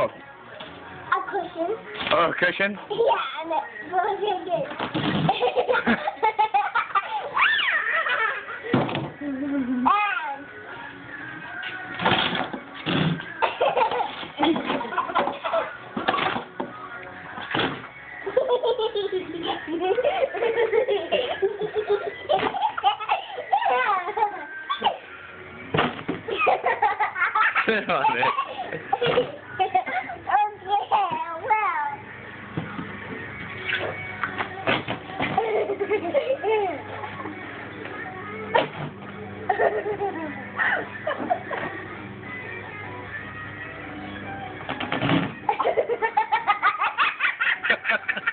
called? A cushion. Oh, a cushion? Yeah, and it Sit on it. Ha ha ha.